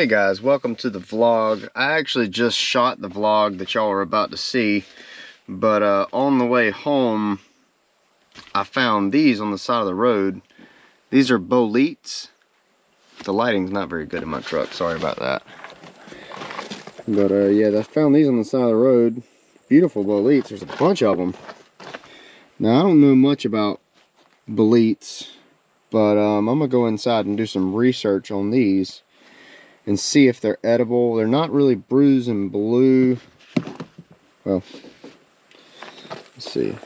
Hey guys, welcome to the vlog. I actually just shot the vlog that y'all are about to see, but uh, on the way home, I found these on the side of the road. These are boletes. The lighting's not very good in my truck, sorry about that. But uh, yeah, I found these on the side of the road. Beautiful boletes, there's a bunch of them. Now I don't know much about boletes, but um, I'm gonna go inside and do some research on these and see if they're edible. They're not really bruised and blue. Well, let's see.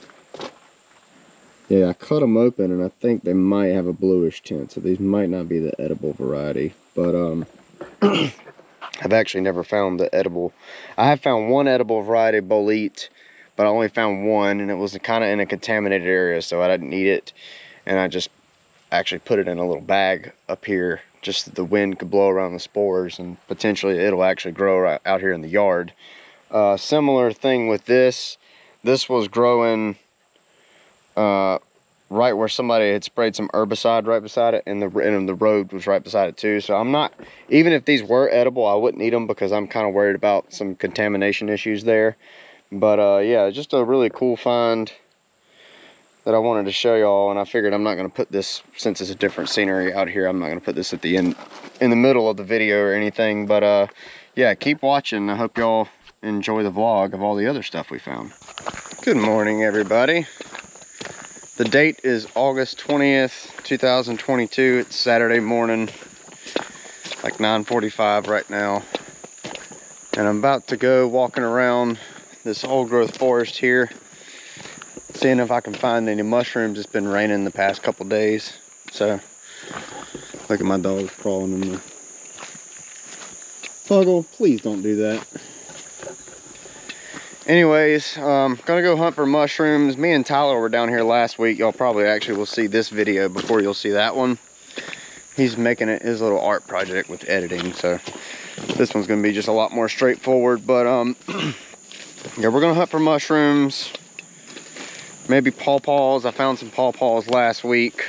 Yeah, I cut them open and I think they might have a bluish tint. So these might not be the edible variety. But um, I've actually never found the edible. I have found one edible variety bolete, but I only found one and it was kind of in a contaminated area. So I didn't eat it. And I just actually put it in a little bag up here just the wind could blow around the spores and potentially it'll actually grow right out here in the yard. Uh, similar thing with this. This was growing uh, right where somebody had sprayed some herbicide right beside it and the, and the road was right beside it too. So I'm not, even if these were edible, I wouldn't eat them because I'm kind of worried about some contamination issues there. But uh, yeah, just a really cool find that I wanted to show y'all and I figured I'm not going to put this since it's a different scenery out here I'm not going to put this at the end in the middle of the video or anything but uh yeah keep watching. I hope y'all enjoy the vlog of all the other stuff we found. Good morning everybody. The date is August 20th 2022 it's Saturday morning like 9:45 right now. And I'm about to go walking around this old growth forest here seeing if I can find any mushrooms. It's been raining the past couple days. So, look at my dog crawling in there. Puggle, please don't do that. Anyways, um, gonna go hunt for mushrooms. Me and Tyler were down here last week. Y'all probably actually will see this video before you'll see that one. He's making it his little art project with editing, so this one's gonna be just a lot more straightforward. But um, yeah, we're gonna hunt for mushrooms maybe pawpaws. I found some pawpaws last week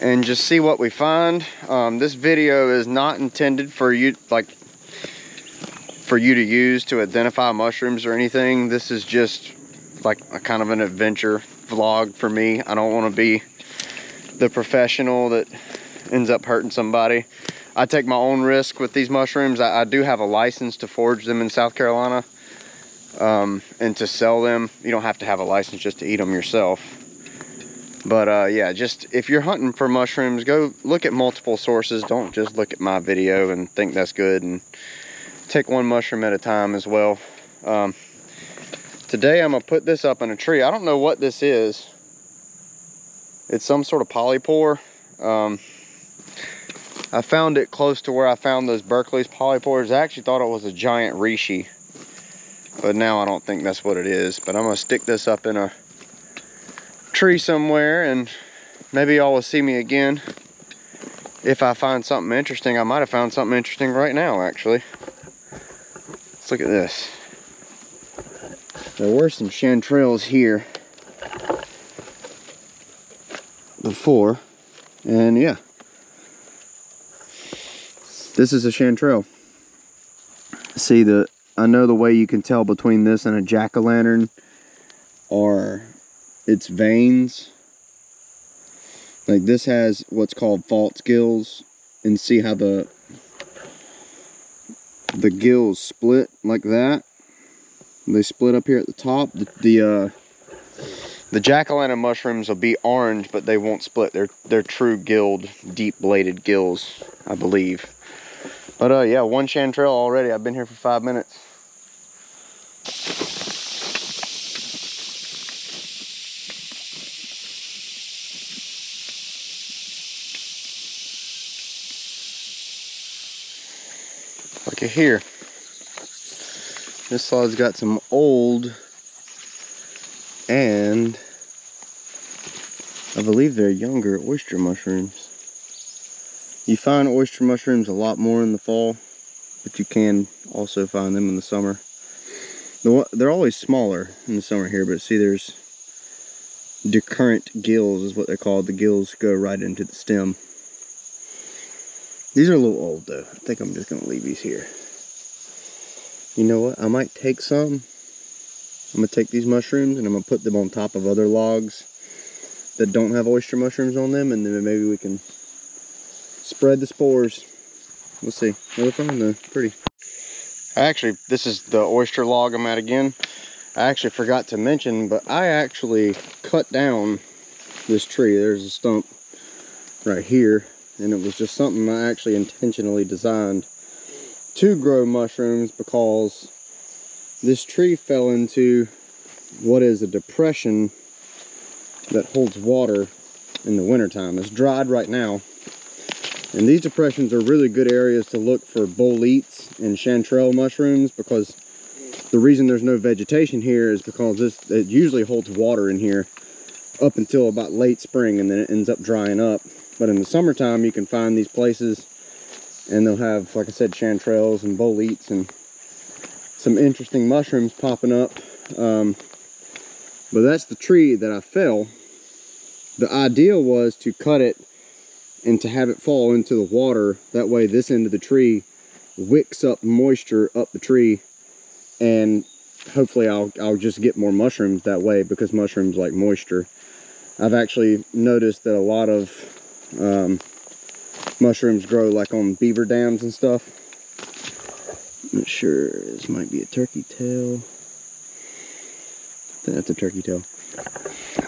and just see what we find. Um, this video is not intended for you, like, for you to use to identify mushrooms or anything. This is just like a kind of an adventure vlog for me. I don't want to be the professional that ends up hurting somebody. I take my own risk with these mushrooms. I, I do have a license to forage them in South Carolina um, and to sell them you don't have to have a license just to eat them yourself. But uh, yeah just if you're hunting for mushrooms go look at multiple sources. Don't just look at my video and think that's good and take one mushroom at a time as well. Um, today I'm gonna put this up in a tree. I don't know what this is. It's some sort of polypore. Um, I found it close to where I found those Berkeley's polypores. I actually thought it was a giant reishi but now I don't think that's what it is. But I'm gonna stick this up in a tree somewhere and maybe y'all will see me again. If I find something interesting, I might have found something interesting right now, actually. Let's look at this. There were some chanterelles here before, and yeah. This is a chanterelle. See the I know the way you can tell between this and a jack-o'-lantern are its veins. Like this has what's called false gills and see how the the gills split like that. They split up here at the top. The, the uh the jack-o'-lantern mushrooms will be orange, but they won't split. They're they're true gilled, deep bladed gills, I believe. But uh yeah, one chanterelle already. I've been here for five minutes. Here. This sod's got some old and I believe they're younger oyster mushrooms. You find oyster mushrooms a lot more in the fall, but you can also find them in the summer. They're always smaller in the summer here, but see there's decurrent gills is what they're called. The gills go right into the stem. These are a little old though. I think I'm just gonna leave these here. You know what? I might take some. I'm gonna take these mushrooms and I'm gonna put them on top of other logs that don't have oyster mushrooms on them and then maybe we can spread the spores. We'll see. Look fine though, pretty. I actually, this is the oyster log I'm at again. I actually forgot to mention, but I actually cut down this tree. There's a stump right here, and it was just something I actually intentionally designed to grow mushrooms because this tree fell into what is a depression that holds water in the wintertime. It's dried right now. And these depressions are really good areas to look for boletes and chanterelle mushrooms because the reason there's no vegetation here is because this it usually holds water in here up until about late spring and then it ends up drying up. But in the summertime you can find these places and they'll have, like I said, chanterelles and boletes and some interesting mushrooms popping up. Um, but that's the tree that I fell. The idea was to cut it and to have it fall into the water. That way this end of the tree wicks up moisture up the tree and hopefully I'll, I'll just get more mushrooms that way because mushrooms like moisture. I've actually noticed that a lot of um, mushrooms grow like on beaver dams and stuff. I'm not sure, this might be a turkey tail. That's a turkey tail.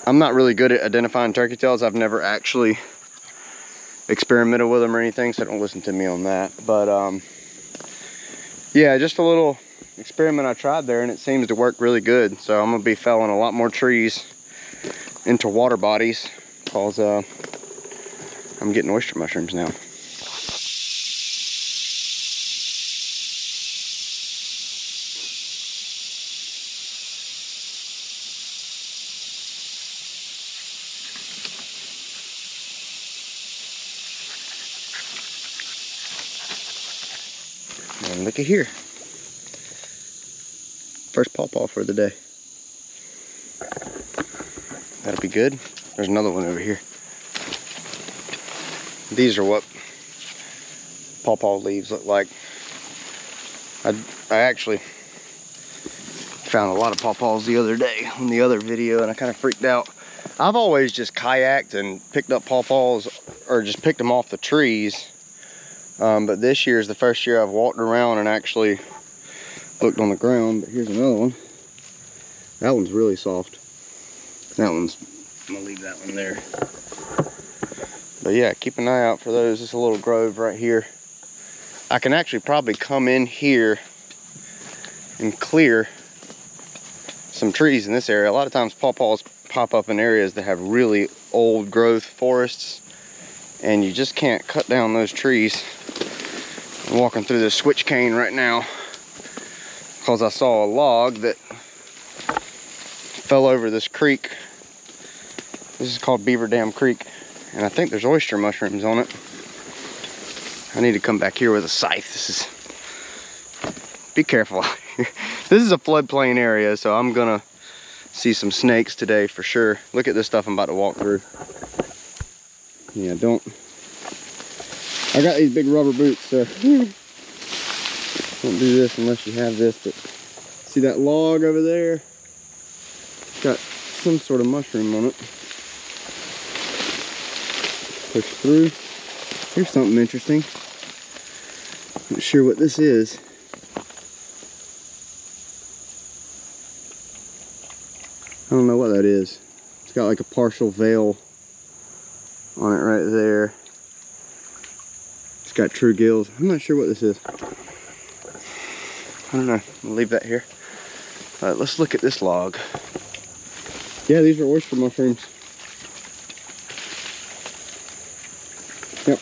I'm not really good at identifying turkey tails. I've never actually experimented with them or anything, so don't listen to me on that. But um, yeah, just a little experiment I tried there and it seems to work really good. So I'm gonna be felling a lot more trees into water bodies because uh, I'm getting oyster mushrooms now. And look at here. First pawpaw for the day. That'll be good. There's another one over here. These are what pawpaw leaves look like. I, I actually found a lot of pawpaws the other day on the other video and I kind of freaked out. I've always just kayaked and picked up pawpaws or just picked them off the trees um, but this year is the first year I've walked around and actually looked on the ground. But here's another one. That one's really soft. That one's, I'm gonna leave that one there. But yeah, keep an eye out for those. It's a little grove right here. I can actually probably come in here and clear some trees in this area. A lot of times pawpaws pop up in areas that have really old growth forests and you just can't cut down those trees I'm walking through this switch cane right now because I saw a log that fell over this creek. This is called Beaver Dam Creek, and I think there's oyster mushrooms on it. I need to come back here with a scythe. This is, be careful. this is a floodplain area, so I'm gonna see some snakes today for sure. Look at this stuff I'm about to walk through. Yeah, don't I got these big rubber boots, so don't do this unless you have this. But see that log over there? It's got some sort of mushroom on it. Push through. Here's something interesting. Not sure what this is. I don't know what that is. It's got like a partial veil on it right there It's got true gills. I'm not sure what this is. I don't know. I'll leave that here. All right, let's look at this log. Yeah, these are oyster mushrooms. Yep.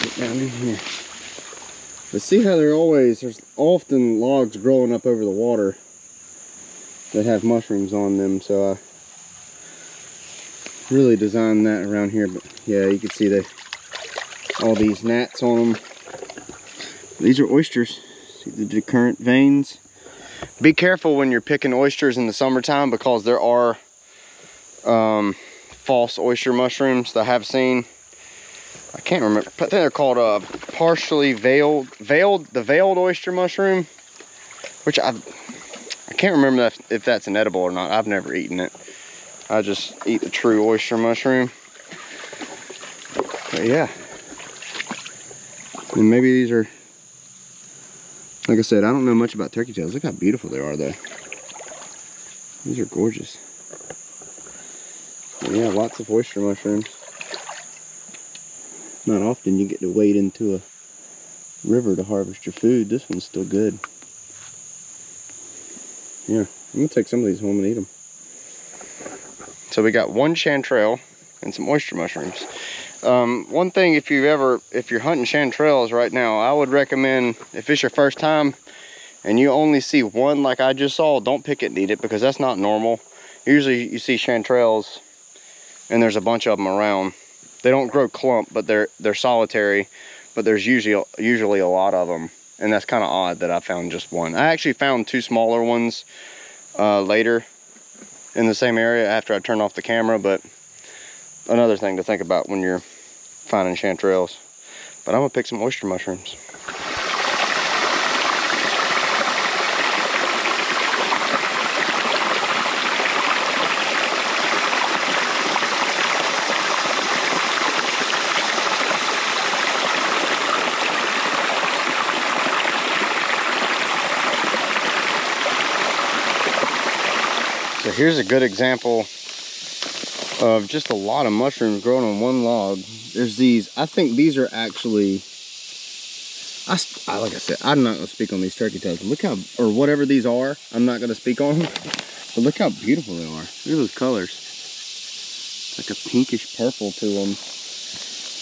Get down in here. But see how they're always, there's often logs growing up over the water that have mushrooms on them, so I really designed that around here, but yeah, you can see they all these gnats on them. These are oysters. See the decurrent veins. Be careful when you're picking oysters in the summertime because there are um, false oyster mushrooms that I have seen. I can't remember. Think they're called uh, partially veiled, veiled, the veiled oyster mushroom, which I, I can't remember if that's an edible or not. I've never eaten it. I just eat the true oyster mushroom. But yeah. And maybe these are, like I said, I don't know much about turkey tails. Look how beautiful they are though. These are gorgeous. But yeah, lots of oyster mushrooms. Not often you get to wade into a river to harvest your food. This one's still good. Yeah, I'm gonna take some of these home and eat them. So we got one chanterelle and some oyster mushrooms. Um, one thing, if you ever, if you're hunting chanterelles right now, I would recommend, if it's your first time and you only see one like I just saw, don't pick it and eat it because that's not normal. Usually you see chanterelles and there's a bunch of them around. They don't grow clump, but they're they're solitary, but there's usually usually a lot of them. And that's kind of odd that I found just one. I actually found two smaller ones uh, later in the same area after I turned off the camera, but another thing to think about when you're finding chanterelles. But I'm gonna pick some oyster mushrooms. So here's a good example of just a lot of mushrooms growing on one log. There's these, I think these are actually, I, like I said, I'm not gonna speak on these turkey tails. Look how, or whatever these are, I'm not gonna speak on them. But look how beautiful they are. Look at those colors. Like a pinkish purple to them.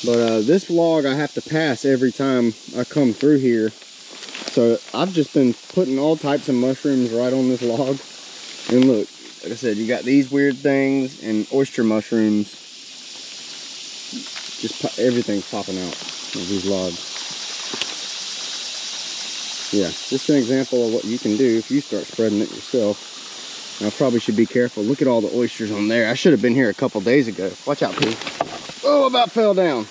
But uh, this log I have to pass every time I come through here. So I've just been putting all types of mushrooms right on this log. And look, like I said, you got these weird things and oyster mushrooms. Just everything's popping out of these logs. Yeah, just an example of what you can do if you start spreading it yourself. And I probably should be careful. Look at all the oysters on there. I should have been here a couple days ago. Watch out, Pooh. Oh, about fell down.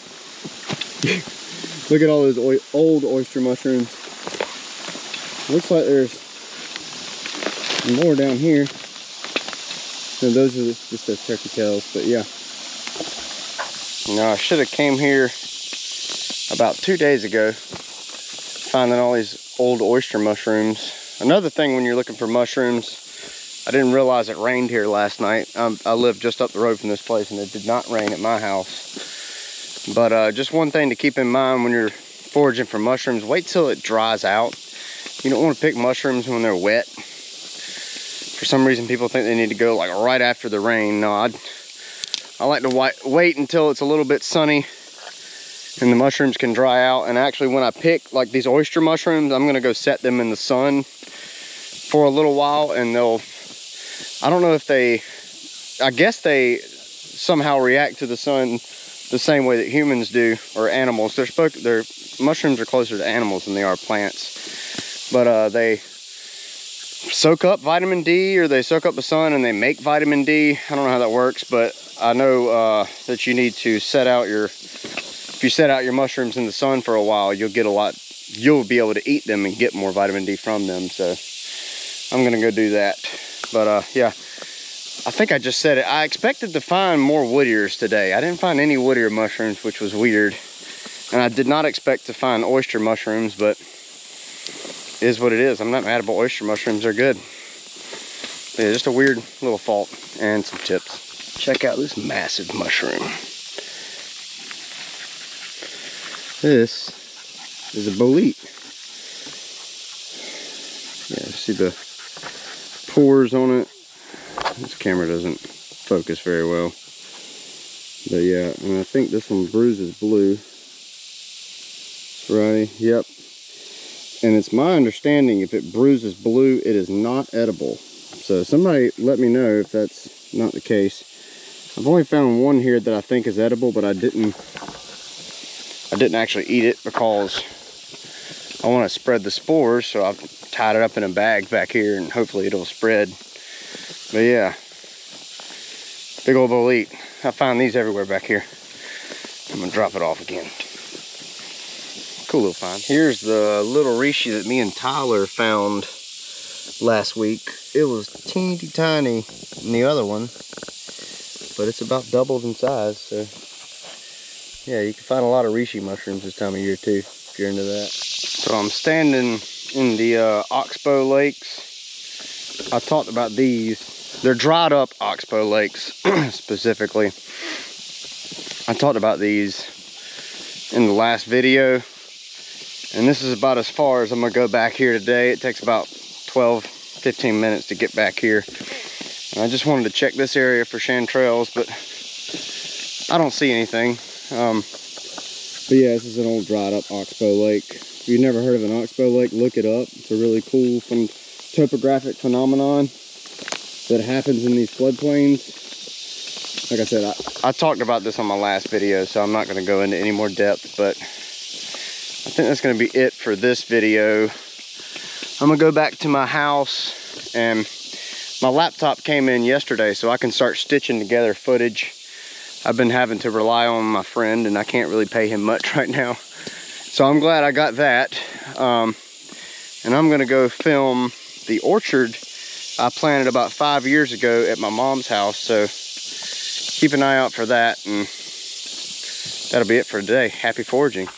Look at all those old oyster mushrooms. Looks like there's more down here. Those are just those turkey tails, but yeah. Now I should have came here about two days ago, finding all these old oyster mushrooms. Another thing when you're looking for mushrooms, I didn't realize it rained here last night. Um, I live just up the road from this place and it did not rain at my house. But uh, just one thing to keep in mind when you're foraging for mushrooms, wait till it dries out. You don't want to pick mushrooms when they're wet for some reason people think they need to go like right after the rain. No, I'd, I like to wait until it's a little bit sunny and the mushrooms can dry out. And actually when I pick like these oyster mushrooms, I'm gonna go set them in the sun for a little while and they'll, I don't know if they, I guess they somehow react to the sun the same way that humans do or animals. They're mushrooms are closer to animals than they are plants. But uh, they soak up vitamin D or they soak up the sun and they make vitamin D. I don't know how that works, but I know uh, that you need to set out your, if you set out your mushrooms in the sun for a while, you'll get a lot, you'll be able to eat them and get more vitamin D from them. So I'm gonna go do that. But uh, yeah, I think I just said it. I expected to find more wood ears today. I didn't find any wood ear mushrooms, which was weird. And I did not expect to find oyster mushrooms, but is what it is. I'm not mad about oyster mushrooms. They're good. But yeah, just a weird little fault and some tips. Check out this massive mushroom. This is a bolete. Yeah, see the pores on it. This camera doesn't focus very well. But yeah, and I think this one bruises blue. Right, yep, and it's my understanding if it bruises blue, it is not edible. So somebody let me know if that's not the case. I've only found one here that I think is edible, but I didn't I didn't actually eat it because I want to spread the spores, so I've tied it up in a bag back here and hopefully it'll spread. But yeah, big old bolete. I find these everywhere back here. I'm gonna drop it off again. Cool little find. Here's the little reishi that me and Tyler found last week. It was teeny tiny in the other one, but it's about doubled in size, so yeah, you can find a lot of reishi mushrooms this time of year too, if you're into that. So I'm standing in the uh, Oxbow Lakes. I talked about these. They're dried up Oxbow Lakes, specifically. I talked about these in the last video. And this is about as far as I'm gonna go back here today. It takes about 12, 15 minutes to get back here. And I just wanted to check this area for chanterelles, but I don't see anything. Um, but yeah, this is an old dried up Oxbow Lake. If you've never heard of an Oxbow Lake, look it up. It's a really cool from topographic phenomenon that happens in these floodplains. Like I said, I, I talked about this on my last video, so I'm not gonna go into any more depth, but I think that's gonna be it for this video. I'm gonna go back to my house and my laptop came in yesterday so I can start stitching together footage I've been having to rely on my friend and I can't really pay him much right now. So I'm glad I got that. Um, and I'm gonna go film the orchard I planted about five years ago at my mom's house. So keep an eye out for that and that'll be it for today. Happy foraging.